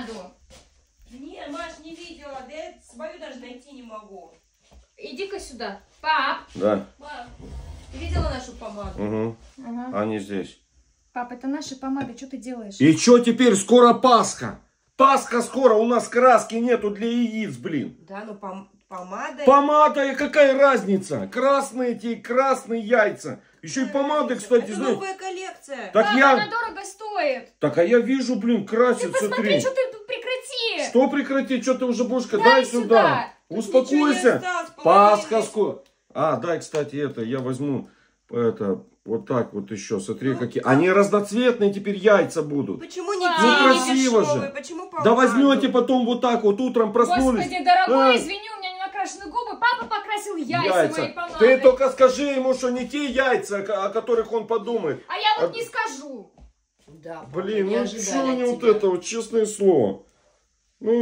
видела мою помаду? Не, Маш, не видела. Да я свою даже найти не могу. Иди-ка сюда. Пап. Да. Мам, ты видела нашу помаду? Угу. Ага. Они здесь. Пап, это наши помады, что ты делаешь? И что теперь? Скоро Пасха. Пасха скоро. У нас краски нету для яиц, блин. Да, ну пом- помада. Помада, и какая разница? Красные эти, красные яйца. Еще и помады, кстати, Это знаете. новая коллекция. Так Пап, я... она дорого стоит. Так, а я вижу, блин, красит, Посмотри, смотри. что ты. Что прекрати? Что ты уже будешь? Дай Дай сюда. сюда. Успокойся. осталось, Пасха скоро. А, дай, кстати, это, я возьму, это, вот так вот еще, смотри, Ну, какие. как? Они разноцветные теперь яйца будут. Почему не Ну, деньги красиво дешевые? же. Почему Да возьмете потом вот так вот утром проснулись. Господи, дорогой, А. извини, у меня не накрашены губы. Папа покрасил яйца, моей помадой. Ты только скажи ему, что не те яйца, о которых он подумает. А я вот А- не скажу. Да, Блин, ну что не вот тебя. это вот, честное слово. Ну,